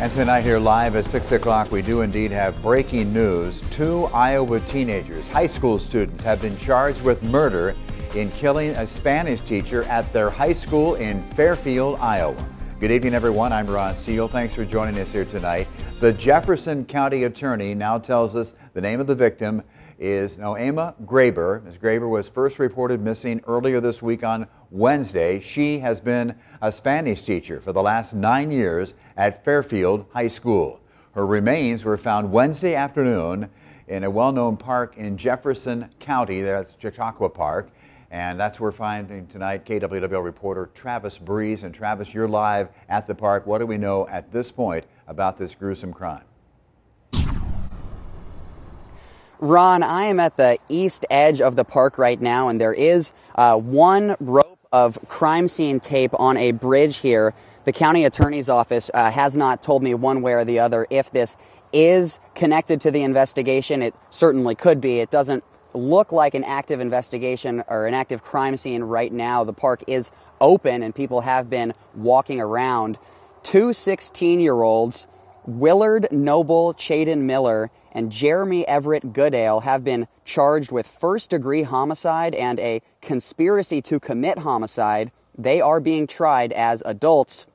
And tonight here live at 6 o'clock, we do indeed have breaking news. Two Iowa teenagers, high school students, have been charged with murder in killing a Spanish teacher at their high school in Fairfield, Iowa. Good evening, everyone. I'm Ron Steele. Thanks for joining us here tonight. The Jefferson County Attorney now tells us the name of the victim is Nohema Graber. Ms. Graber was first reported missing earlier this week on Wednesday. She has been a Spanish teacher for the last nine years at Fairfield High School. Her remains were found Wednesday afternoon in a well-known park in Jefferson County. That's Chautauqua Park. And that's where we're finding tonight KWWL reporter Travis Breeze. And Travis, you're live at the park. What do we know at this point about this gruesome crime? Ron, I am at the east edge of the park right now, and there is uh, one rope of crime scene tape on a bridge here. The county attorney's office uh, has not told me one way or the other if this is connected to the investigation. It certainly could be. It doesn't look like an active investigation or an active crime scene right now. The park is open and people have been walking around. Two 16 year olds, Willard Noble Chaiden Miller and Jeremy Everett Goodale have been charged with first degree homicide and a conspiracy to commit homicide. They are being tried as adults.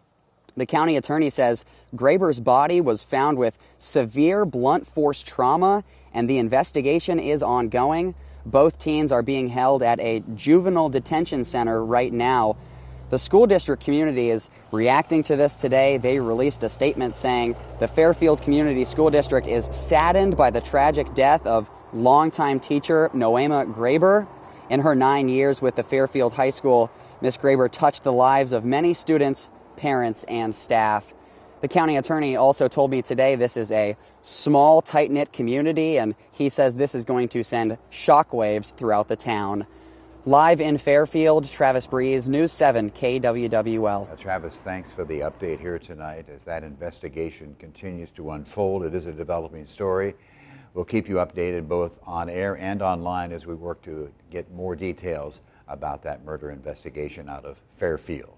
The county attorney says Graber's body was found with severe blunt force trauma and the investigation is ongoing. Both teens are being held at a juvenile detention center right now. The school district community is reacting to this today. They released a statement saying the Fairfield Community School District is saddened by the tragic death of longtime teacher Nohema Graber. In her nine years with the Fairfield High School, Miss Graber touched the lives of many students, parents, and staff. The county attorney also told me today this is a small, tight knit community, and he says this is going to send shockwaves throughout the town. Live in Fairfield, Travis Breeze, News 7 KWWL. Uh, Travis, thanks for the update here tonight as that investigation continues to unfold. It is a developing story. We'll keep you updated both on air and online as we work to get more details about that murder investigation out of Fairfield.